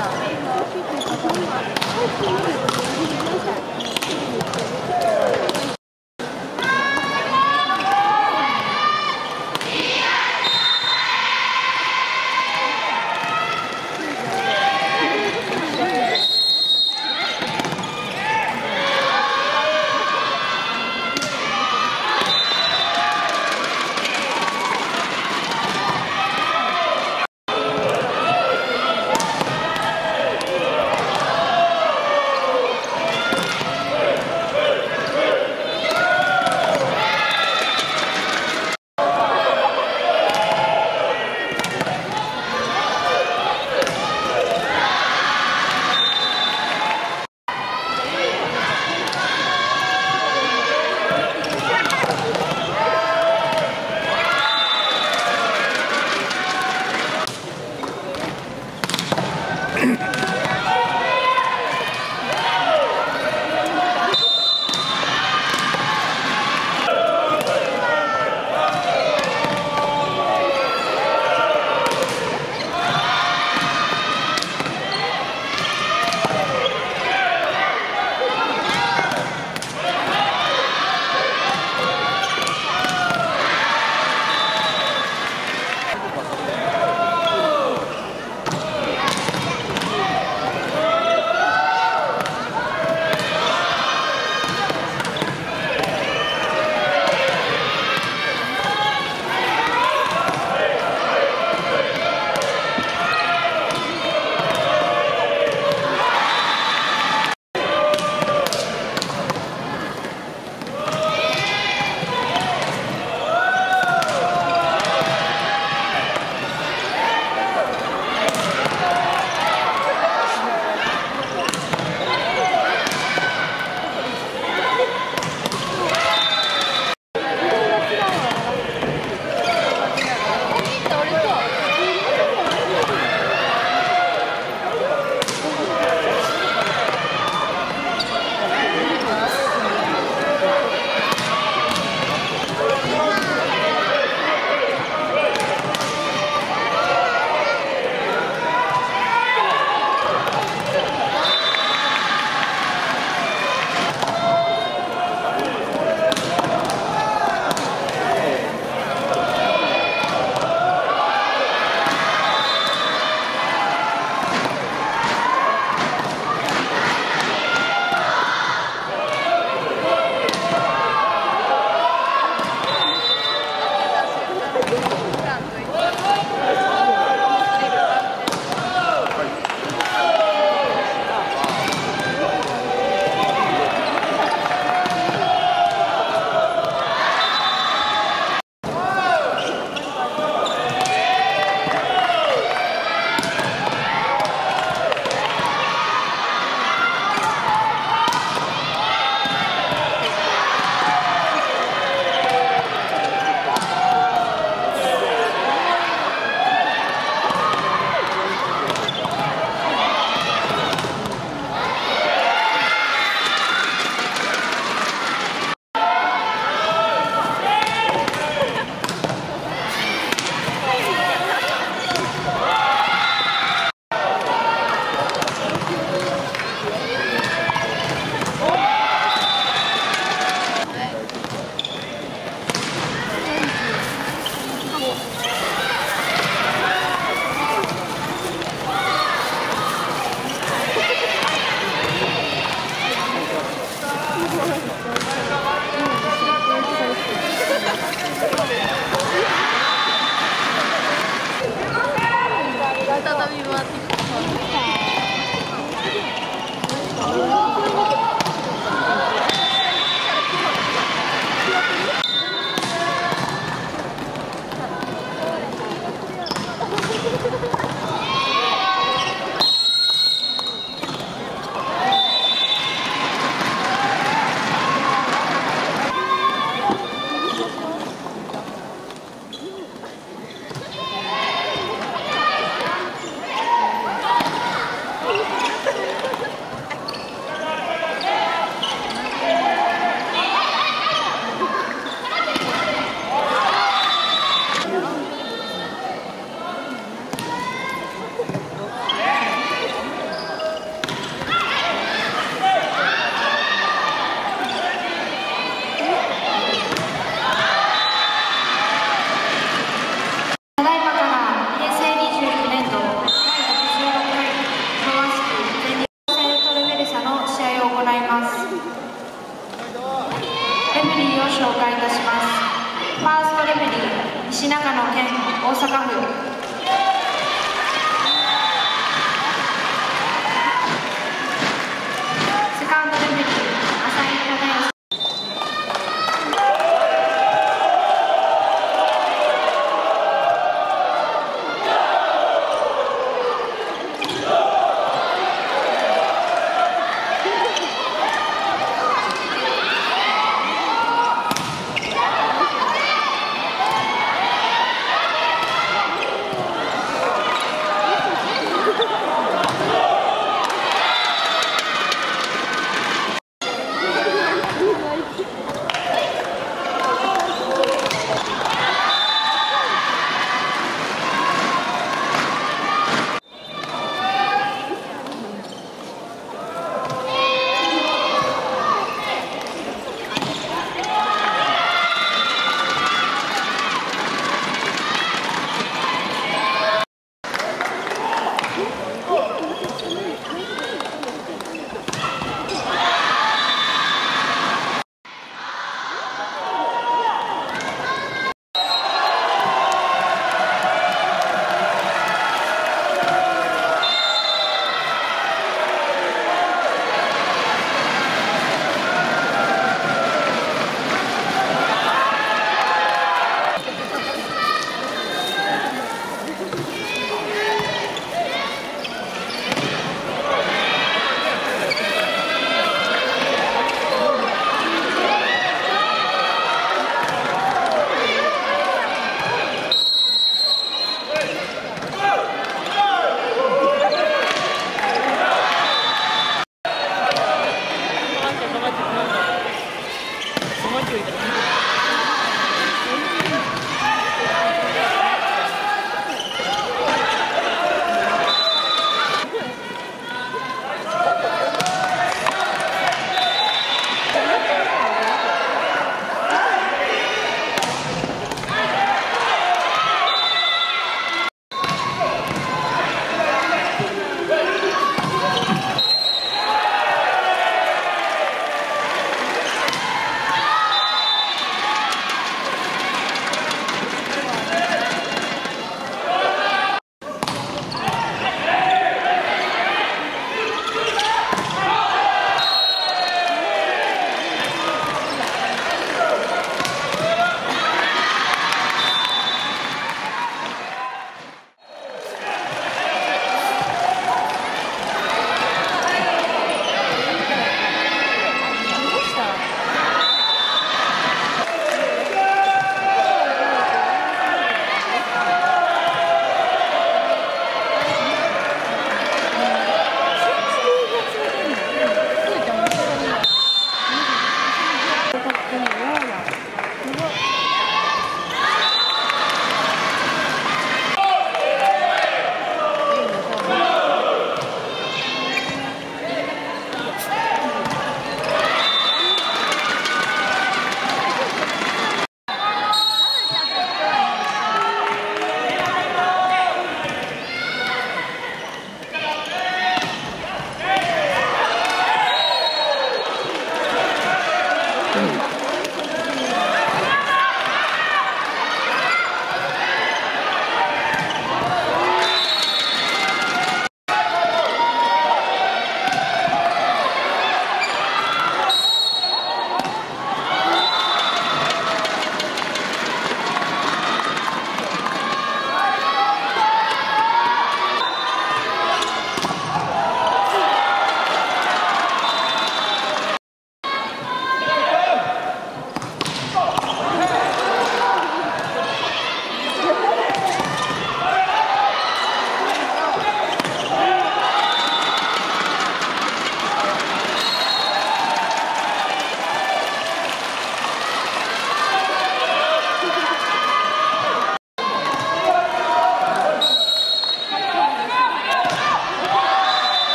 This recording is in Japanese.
よ。